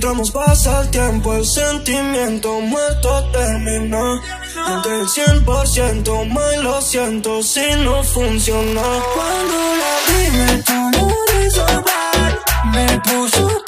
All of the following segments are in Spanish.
Mientras pasa el tiempo, el sentimiento muerto termina. Entre el 100%, mal lo siento si no funciona. Cuando la vi me sorpresa, me puso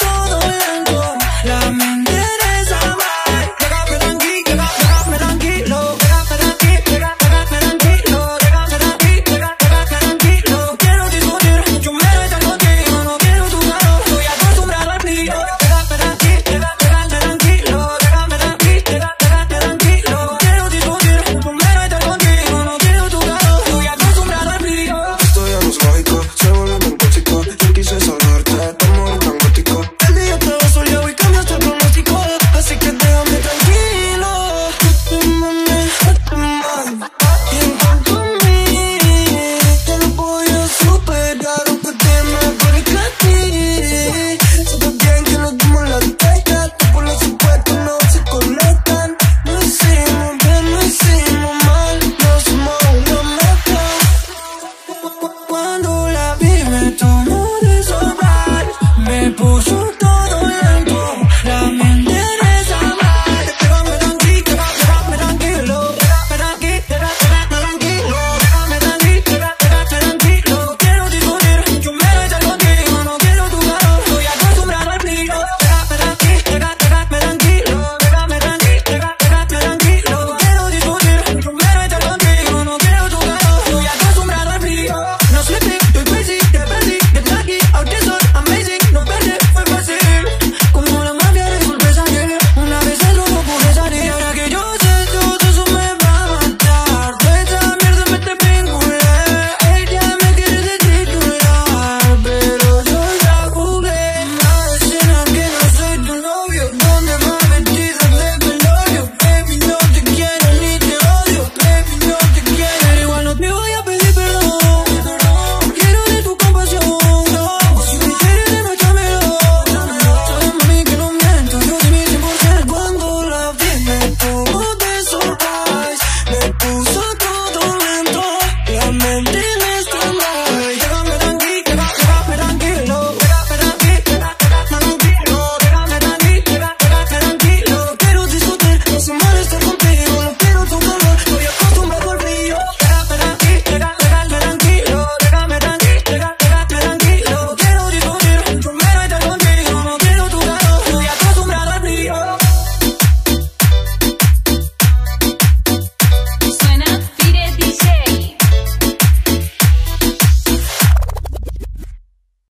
不说